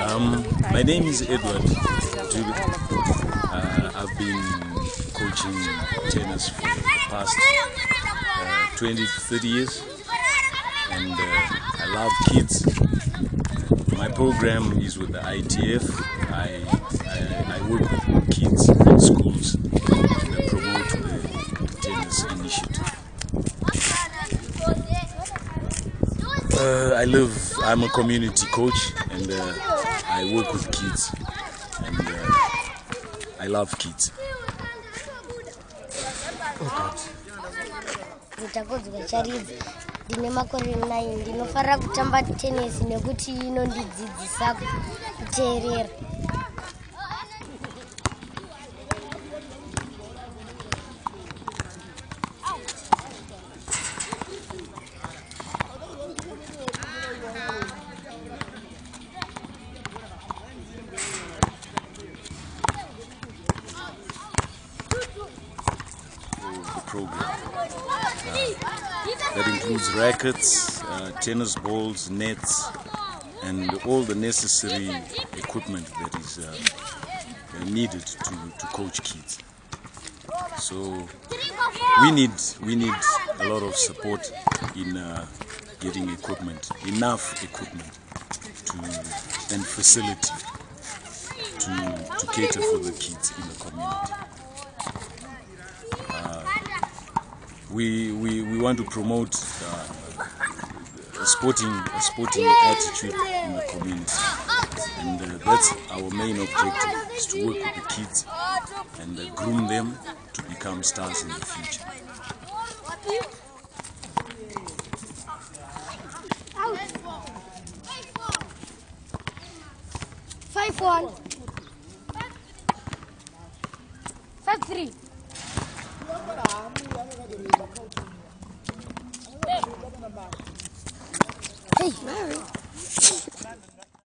Um, my name is Edward Uh, I've been coaching tennis for the past uh, 20 to 30 years, and uh, I love kids. My program is with the ITF. I, Uh, I live, I'm a community coach and uh, I work with kids and uh, I love kids. nditakodzwa charidzi ndine makore 9 ndinofarira kutamba tenesi nekuti inondidzidzisa kuteerera program. That includes rackets, uh, tennis balls, nets, and all the necessary equipment that is uh, uh, needed to, to coach kids. So we need we need a lot of support in uh, getting equipment, enough equipment to and facility to, to cater for the kids in the community. We, we, we want to promote uh, a sporting a sporting attitude in the community, and uh, that's our main objective: is to work with the kids and uh, groom them to become stars in the future. Five one. Five three. Hey, Mary.